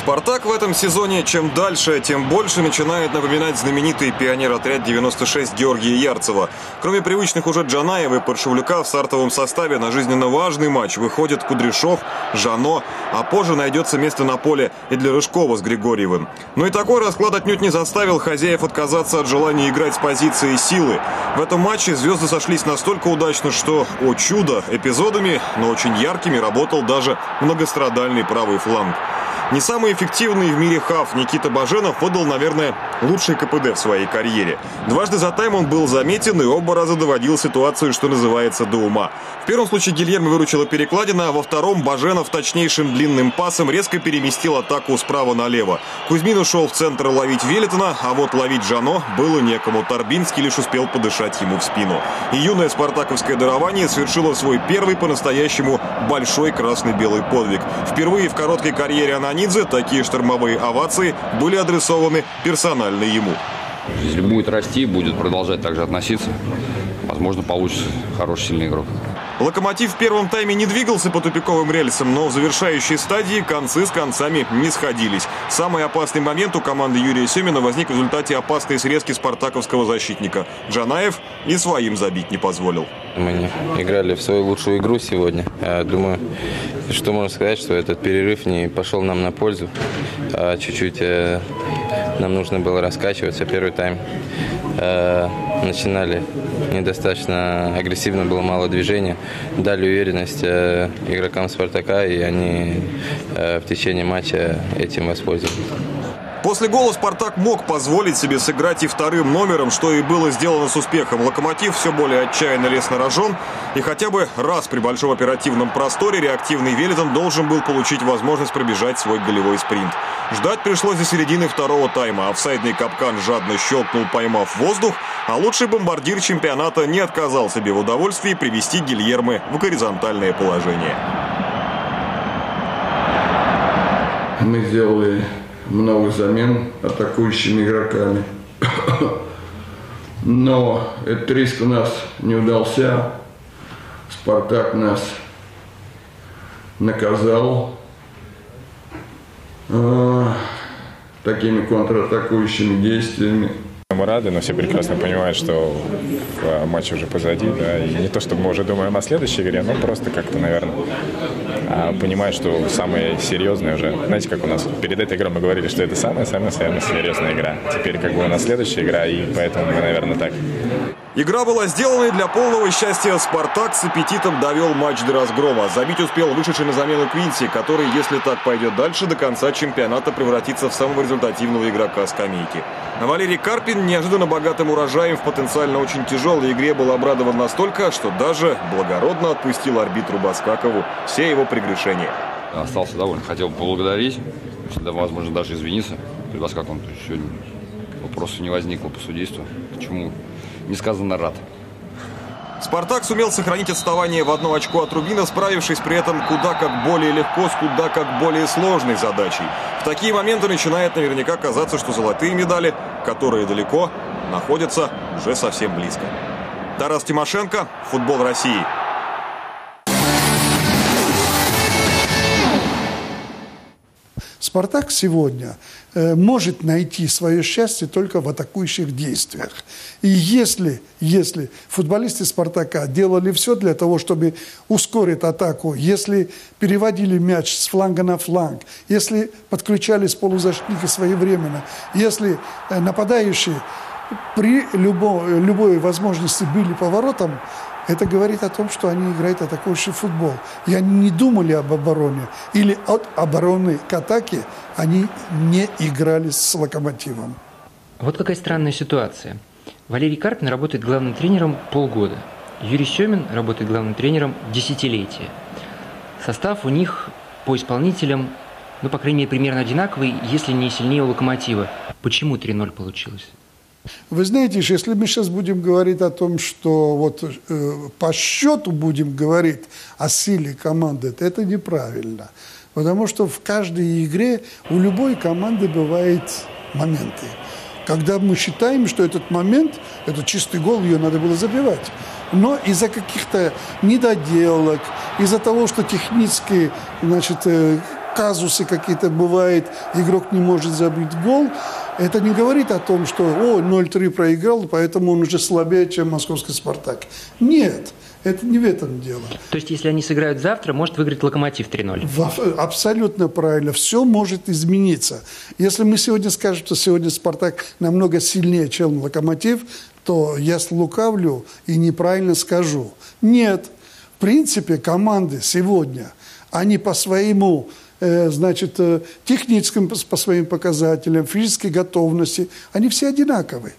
«Спартак» в этом сезоне чем дальше, тем больше начинает напоминать знаменитый пионер-отряд 96 Георгия Ярцева. Кроме привычных уже Джанаева и Паршевлюка в стартовом составе на жизненно важный матч выходят Кудряшов, Жано, а позже найдется место на поле и для Рыжкова с Григорьевым. Но и такой расклад отнюдь не заставил хозяев отказаться от желания играть с позиции силы. В этом матче звезды сошлись настолько удачно, что, о чудо, эпизодами, но очень яркими работал даже многострадальный правый фланг. Не самый эффективный в мире хав. Никита Баженов выдал, наверное, лучший КПД в своей карьере. Дважды за тайм он был заметен и оба раза доводил ситуацию, что называется, до ума. В первом случае Гильермо выручила перекладина, а во втором Баженов точнейшим длинным пасом резко переместил атаку справа налево. Кузьмин ушел в центр ловить Велитона, а вот ловить Жано было некому. Торбинский лишь успел подышать ему в спину. И юное спартаковское дарование совершило свой первый по-настоящему большой красно-белый подвиг. Впервые в короткой карьере она Леонидзе такие штормовые овации были адресованы персонально ему. Если будет расти, будет продолжать также относиться, возможно, получится хороший, сильный игрок. Локомотив в первом тайме не двигался по тупиковым рельсам, но в завершающей стадии концы с концами не сходились. Самый опасный момент у команды Юрия Семина возник в результате опасной срезки спартаковского защитника. Джанаев и своим забить не позволил. Мы не играли в свою лучшую игру сегодня. Думаю, что можно сказать, что этот перерыв не пошел нам на пользу. А чуть-чуть э, нам нужно было раскачиваться. Первый тайм э, начинали недостаточно агрессивно, было мало движения. Дали уверенность э, игрокам «Спартака», и они в течение матча этим воспользовались. После гола «Спартак» мог позволить себе сыграть и вторым номером, что и было сделано с успехом. «Локомотив» все более отчаянно лез на рожон, и хотя бы раз при большом оперативном просторе реактивный Велитон должен был получить возможность пробежать свой голевой спринт. Ждать пришлось до середины второго тайма. Офсайдный капкан жадно щелкнул, поймав воздух, а лучший бомбардир чемпионата не отказал себе в удовольствии привести Гильермо в горизонтальное положение. Мы сделали много замен атакующими игроками. Но этот риск у нас не удался. Спартак нас наказал э, такими контратакующими действиями. Мы рады, но все прекрасно понимают, что э, матч уже позади, да, и не то, чтобы мы уже думаем о следующей игре, но просто как-то, наверное, а, понимают, что самое серьезное уже, знаете, как у нас перед этой игрой мы говорили, что это самая-самая-самая серьезная игра. Теперь как бы у нас следующая игра, и поэтому мы, наверное, так. Игра была сделана для полного счастья «Спартак» с аппетитом довел матч до разгрома. Забить успел вышедший на замену Квинси, который, если так пойдет дальше, до конца чемпионата превратится в самого результативного игрока скамейки. Валерий Карпин неожиданно богатым урожаем в потенциально очень тяжелой игре был обрадован настолько, что даже благородно отпустил арбитру Баскакову все его прегрешения. Остался доволен. Хотел поблагодарить, возможно, даже извиниться перед Баскаковым. Сегодня вопросов не возникло по судейству. Почему несказанно рад. «Спартак» сумел сохранить отставание в одно очко от «Рубина», справившись при этом куда как более легко с куда как более сложной задачей. В такие моменты начинает наверняка казаться, что золотые медали, которые далеко, находятся уже совсем близко. Тарас Тимошенко, «Футбол России». «Спартак» сегодня э, может найти свое счастье только в атакующих действиях. И если, если футболисты «Спартака» делали все для того, чтобы ускорить атаку, если переводили мяч с фланга на фланг, если подключались полузащитники своевременно, если э, нападающие при любой, любой возможности были поворотом, это говорит о том, что они играют атакующий футбол. И они не думали об обороне. Или от обороны к атаке они не играли с локомотивом. Вот какая странная ситуация. Валерий Карпин работает главным тренером полгода. Юрий Семин работает главным тренером десятилетия. Состав у них по исполнителям, ну, по крайней мере, примерно одинаковый, если не сильнее у «Локомотива». Почему 3-0 получилось? Вы знаете, если мы сейчас будем говорить о том, что вот э, по счету будем говорить о силе команды, это неправильно. Потому что в каждой игре у любой команды бывают моменты. Когда мы считаем, что этот момент, это чистый гол, ее надо было забивать. Но из-за каких-то недоделок, из-за того, что технически, значит, э, казусы какие-то бывают, игрок не может забить гол, это не говорит о том, что о, 0-3 проиграл, поэтому он уже слабее, чем московский «Спартак». Нет. Это не в этом дело. То есть, если они сыграют завтра, может выиграть «Локомотив» 3-0? Абсолютно правильно. Все может измениться. Если мы сегодня скажем, что сегодня «Спартак» намного сильнее, чем «Локомотив», то я слукавлю и неправильно скажу. Нет. В принципе, команды сегодня, они по своему э, значит, э, техническим по своим показателям, физической готовности, они все одинаковые.